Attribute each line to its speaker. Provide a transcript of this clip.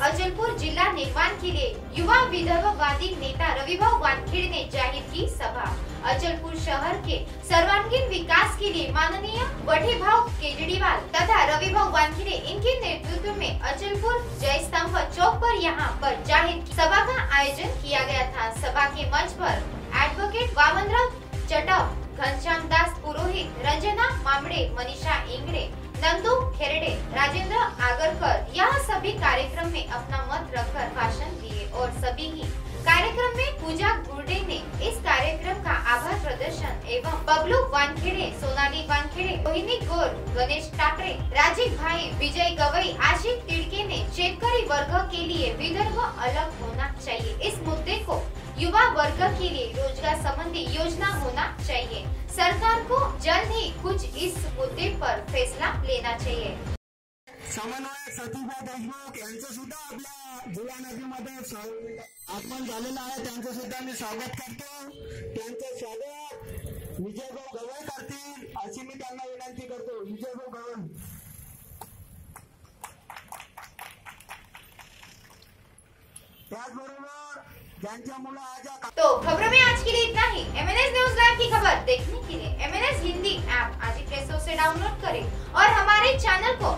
Speaker 1: अचलपुर जिला निर्माण के लिए युवा विदर्भवादी नेता रविभाव वानखेड़े ने ज़ाहिर की सभा। अचलपुर शहर के सर्वांगीण विकास के लिए माननीय वठेभाव केजरीवाल तथा रविभाव वानखेड़े इनके नेतृत्व में अचलपुर जय स्तंभ चौक पर यहाँ पर ज़ाहिर सभा का आयोजन किया गया था। सभा के मंच पर एडवोकेट वामनराव चटव, घनश्याम दास पुरोहित, रंजना मामड़े, मनीषा इंगड़े नंदू खेरडे, राजेंद्र आगरकर, यह सभी कार्यक्रम में अपना मत रखकर भाषण दिए और सभी ही कार्यक्रम में पूजा गुर्डे ने इस कार्यक्रम का आभार प्रदर्शन एवं बबलू वानखेड़े, सोनाली वानखेड़े, रोहिणी गौर, गणेश टाकरे राजीव भाई, विजय गवई आशिक तिड़के ने शेतकरी वर्ग के लिए विदर्भ अलग होना चाहिए। इस मुद्दे को युवा वर्ग के लिए रोज़गार संबंधी योजना होना चाहिए। सरकार को जल्द ही कुछ इस मुद्दे पर फैसला लेना चाहिए।
Speaker 2: समन्वयक सतीबा देशमुख यांचं सुद्धा आपल्या जुला नदीमध्ये आगमन झालेलं आहे. त्यांचं सुद्धा मी स्वागत करतो. त्यांचं स्वागत विजयभाऊ गवळ करतील अशी मी त्यांना विनंती करतो. विजयभाऊ गवळ त्याचबरोबर ज्यांच्या मुलं आज
Speaker 1: तो डाउनलोड करें और हमारे चैनल को